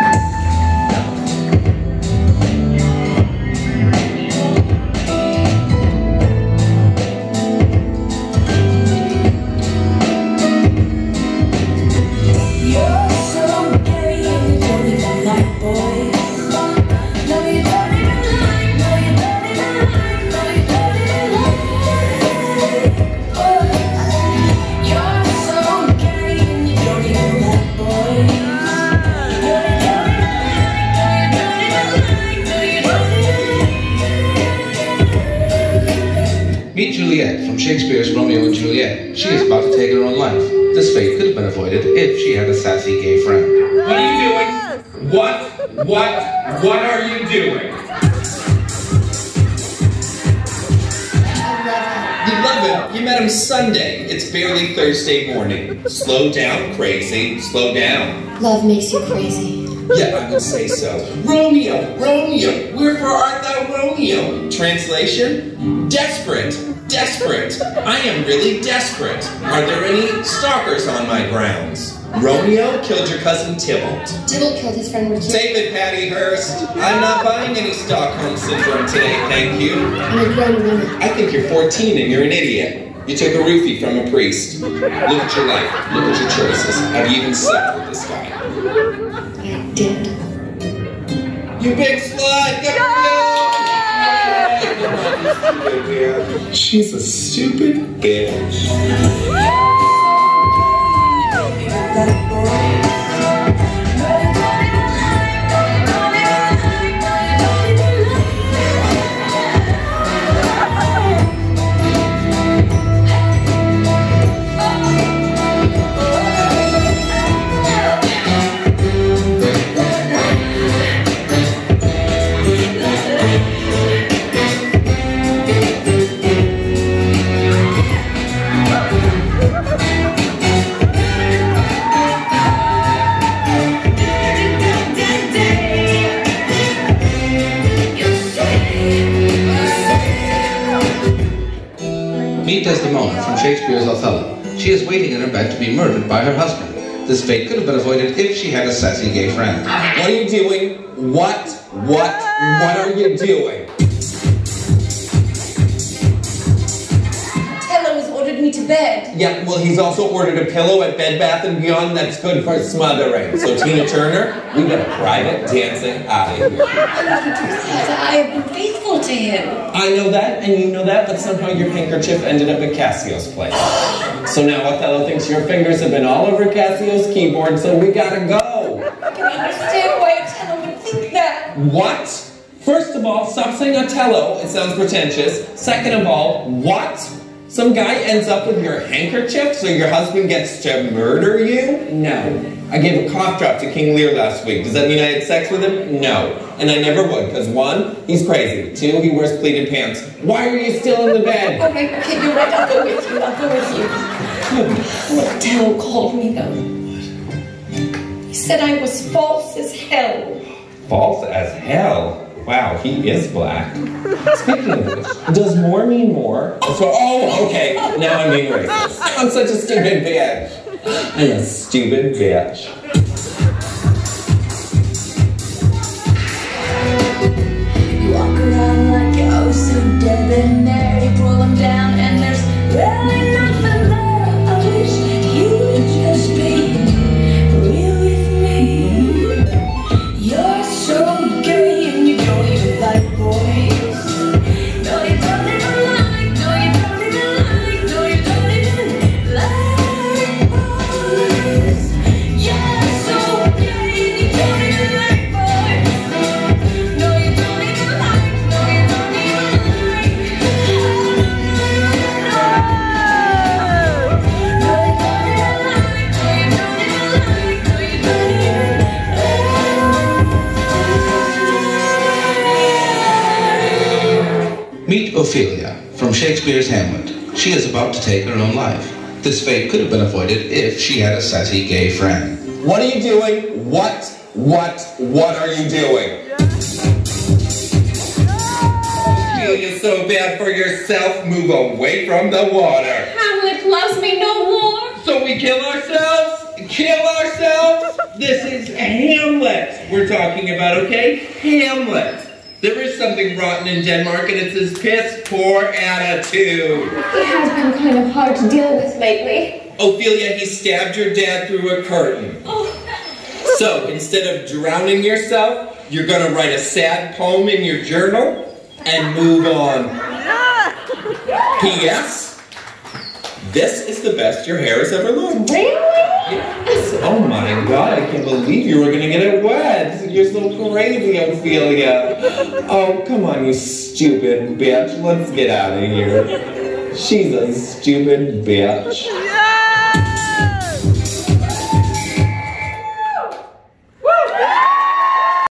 You're Meet Juliet from Shakespeare's Romeo and Juliet. She is about to take her own life. This fate could have been avoided if she had a sassy gay friend. What are you doing? What? What? What are you doing? You love him. You met him Sunday. It's barely Thursday morning. Slow down, crazy. Slow down. Love makes you crazy. Yeah, I would say so. Romeo, Romeo, wherefore art thou Romeo? Translation? Desperate, desperate. I am really desperate. Are there any stalkers on my grounds? Romeo killed your cousin Tybalt. Tybalt killed his friend Richard. David Patty Hearst. I'm not buying any Stockholm Syndrome today, thank you. I'm a grown woman. I think you're 14 and you're an idiot. You took a roofie from a priest. Look at your life. Look at your choices. Have you even slept with this guy? I did. You big slut! Good for you! She's a stupid bitch. Meet Desdemona from Shakespeare's Othello. She is waiting in her bed to be murdered by her husband. This fate could have been avoided if she had a sassy gay friend. What are you doing? What? What? What are you doing? Me to bed. Yeah, well, he's also ordered a pillow at Bed Bath & Beyond that's good for smothering. So, Tina Turner, we got a private dancing out of here. I have been faithful to him. I know that, and you know that, but somehow your handkerchief ended up at Cassio's place. So now Othello thinks your fingers have been all over Cassio's keyboard, so we gotta go. I can understand why Tello would think that. What? First of all, stop saying Othello. It sounds pretentious. Second of all, what? Some guy ends up with your handkerchief so your husband gets to murder you? No. I gave a cough drop to King Lear last week. Does that mean I had sex with him? No. And I never would, because one, he's crazy. Two, he wears pleated pants. Why are you still in the bed? Okay, okay, you're right. I'll go with you. I'll go with you. Hmm. What Tello called me though. He said I was false as hell. False as hell. Wow, he is black. Speaking of which, does more mean more? So, oh, okay. Now I'm being racist. I'm such a stupid bitch. I'm a stupid bitch. Meet Ophelia from Shakespeare's Hamlet. She is about to take her own life. This fate could have been avoided if she had a sassy gay friend. What are you doing? What? What? What are you doing? Feeling so bad for yourself, move away from the water. Hamlet loves me no more. So we kill ourselves? kill ourselves? This is Hamlet we're talking about, okay? Hamlet. There is something rotten in Denmark, and it's his piss poor attitude. It has been kind of hard to deal with lately. Ophelia, he stabbed your dad through a curtain. Oh. So instead of drowning yourself, you're gonna write a sad poem in your journal and move on. P.S. This is the best your hair has ever looked. Really? Yes. Oh my god, I can't believe you were gonna get it wet. You're so crazy, Ophelia. Oh, come on, you stupid bitch. Let's get out of here. She's a stupid bitch.